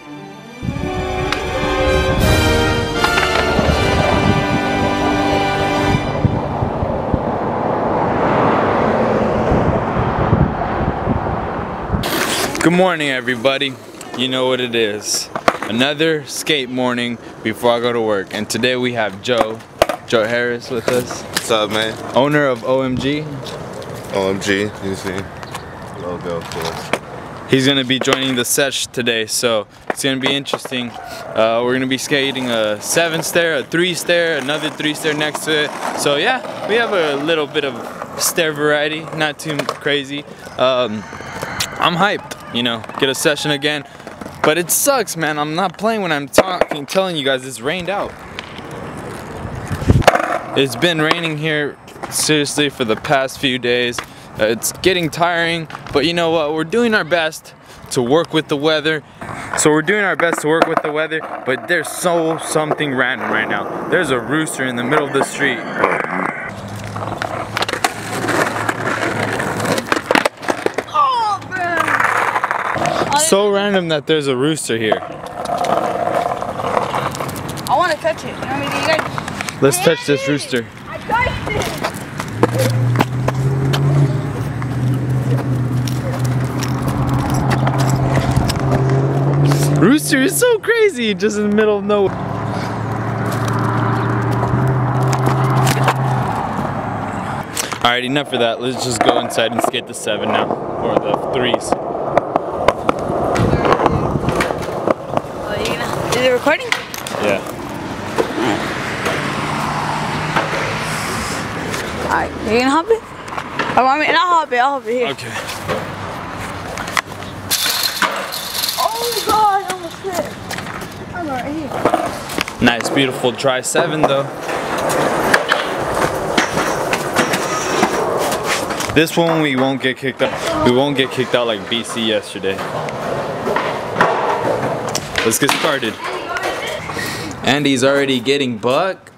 Good morning everybody. You know what it is. Another skate morning before I go to work. And today we have Joe, Joe Harris with us. What's up, man? Owner of OMG. OMG, you see logo, of course. He's gonna be joining the sesh today, so it's gonna be interesting. Uh, we're gonna be skating a seven stair, a three stair, another three stair next to it. So yeah, we have a little bit of stair variety, not too crazy. Um, I'm hyped you know, get a session again. But it sucks, man. I'm not playing when I'm talking, telling you guys it's rained out. It's been raining here seriously for the past few days. Uh, it's getting tiring, but you know what? We're doing our best to work with the weather. So we're doing our best to work with the weather, but there's so something random right now. There's a rooster in the middle of the street. so random that there's a rooster here. I want to touch it. You want me to, you guys? Let's touch this rooster. I touched it. Rooster is so crazy, just in the middle of nowhere. Alright, enough of that. Let's just go inside and skate the seven now, or the threes. Is it recording? Yeah. Alright, you gonna hop it? I want me, and I'll hop it, I'll hop it here. Okay. Oh god, I almost slipped. I'm right here. Nice, beautiful dry seven though. This one we won't get kicked out. We won't get kicked out like BC yesterday. Let's get started. Andy's already getting buck.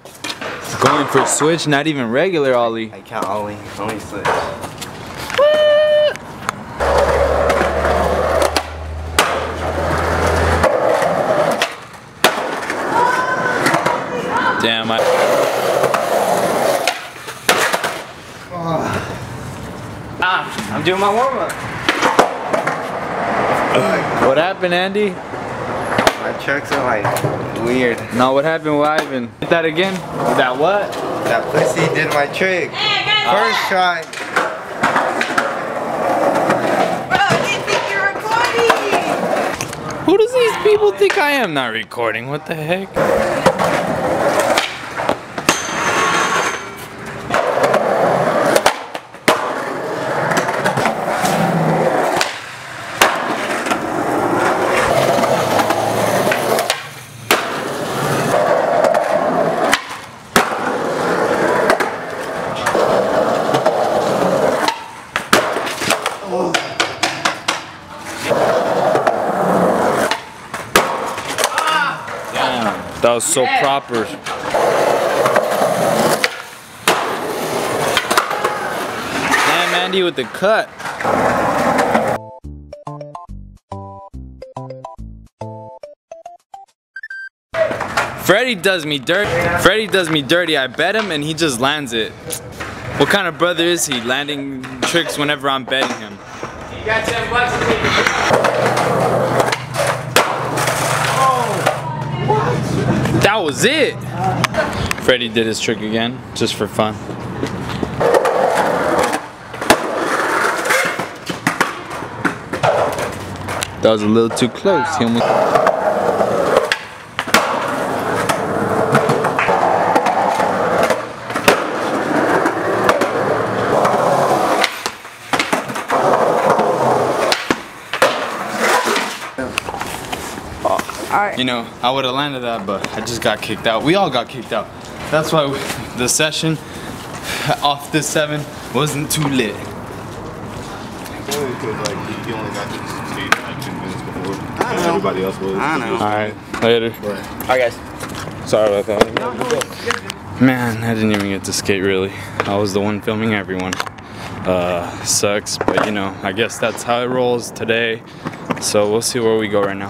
Going for switch, not even regular ollie. I can't ollie, only switch. Damn, I... Ah, I'm doing my warm up. What happened, Andy? My trucks are like weird. No, what happened with Ivan? Hit that again? That what? That pussy did my trick. First try. Bro, they think you're recording. Who does these people think I am not recording? What the heck? That was so proper. Damn, Andy with the cut. Freddie does me dirty. Freddie does me dirty. I bet him and he just lands it. What kind of brother is he? Landing tricks whenever I'm betting him. You got 10 bucks That was it. Freddie did his trick again, just for fun. That was a little too close. He. You know, I would have landed that, but I just got kicked out. We all got kicked out. That's why we, the session off this seven wasn't too lit. Everybody else was. I know. Alright, later. Alright guys. Sorry about that. Man, I didn't even get to skate really. I was the one filming everyone. Uh, sucks, but you know, I guess that's how it rolls today. So we'll see where we go right now.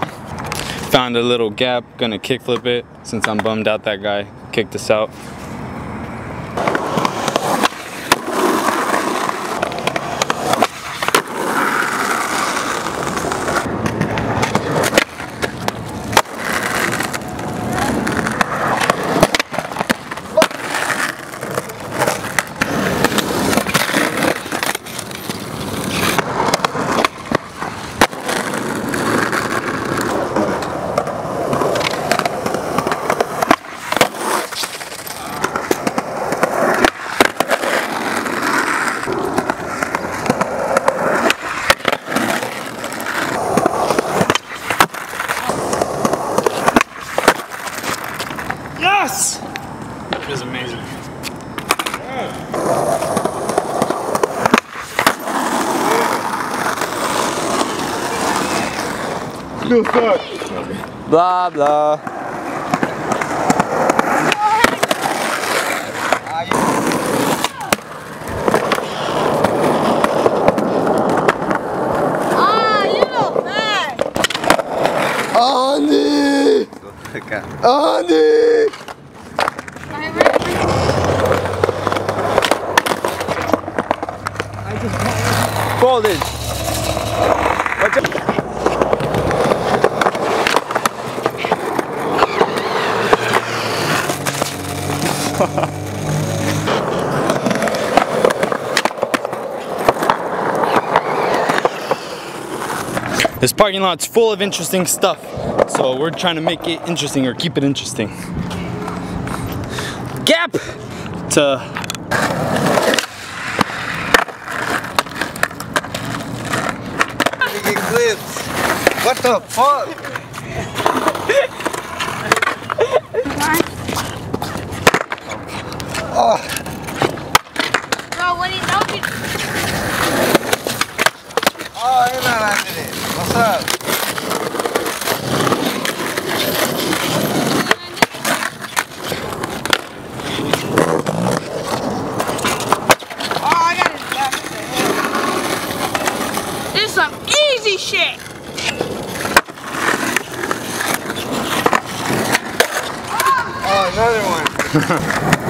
Found a little gap, gonna kickflip it since I'm bummed out that guy kicked us out. Blah blah. Ah, you little bag. Andy! Okay. This parking lot's full of interesting stuff. So we're trying to make it interesting or keep it interesting. Gap to uh, Get. What the fuck? Bro, when he knows you. Oh, you're not after it. What's up? Oh, I got his back. This is some easy shit. Oh, another one.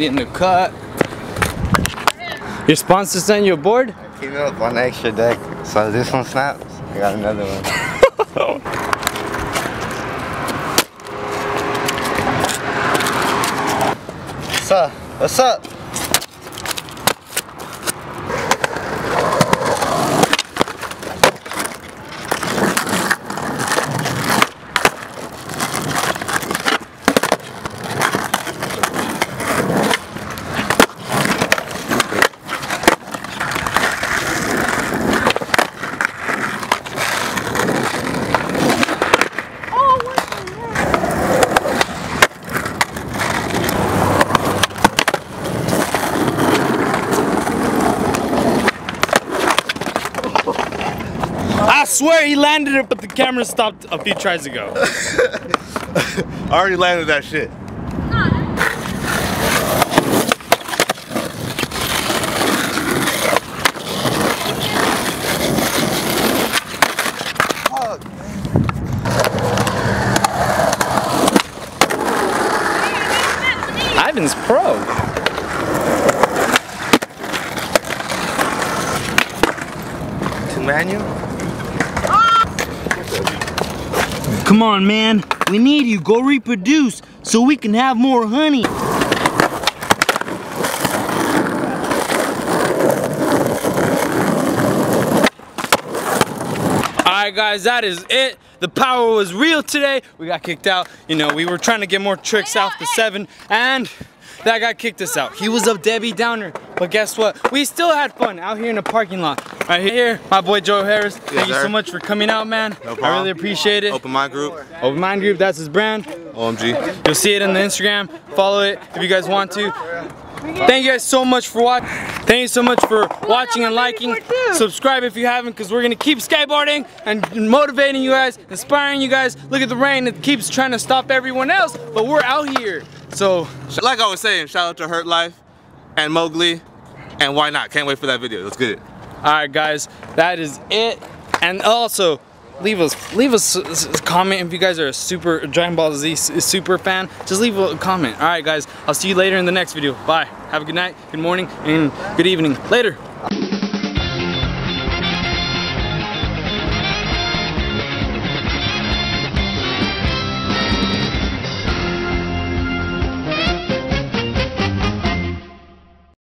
In the cut. Your sponsor sent you a board? Came up on extra deck. So this one snaps. I got another one. What's up? What's up? Swear he landed it, but the camera stopped a few tries ago. I already landed that shit. Come on, man. We need you. Go reproduce so we can have more honey. Alright guys, that is it. The power was real today. We got kicked out. You know, we were trying to get more tricks off the seven and that guy kicked us out. He was a Debbie Downer. But guess what? We still had fun out here in the parking lot. Right here, my boy Joe Harris. Thank you so much for coming out, man. I problem. really appreciate it. Open Mind group. Open Mind Group, that's his brand. OMG. You'll see it in the Instagram. Follow it if you guys want to. Thank you guys so much for watching. Thank you so much for watching and liking. Subscribe if you haven't, because we're gonna keep skateboarding and motivating you guys, inspiring you guys. Look at the rain; it keeps trying to stop everyone else, but we're out here. So Like I was saying, shout out to Hurt Life and Mogely. And why not? Can't wait for that video. Let's get it. All right, guys, that is it. And also, leave us leave us a comment if you guys are a super Dragon Ball Z super fan. Just leave a comment. All right, guys, I'll see you later in the next video. Bye. Have a good night, good morning, and good evening. Later.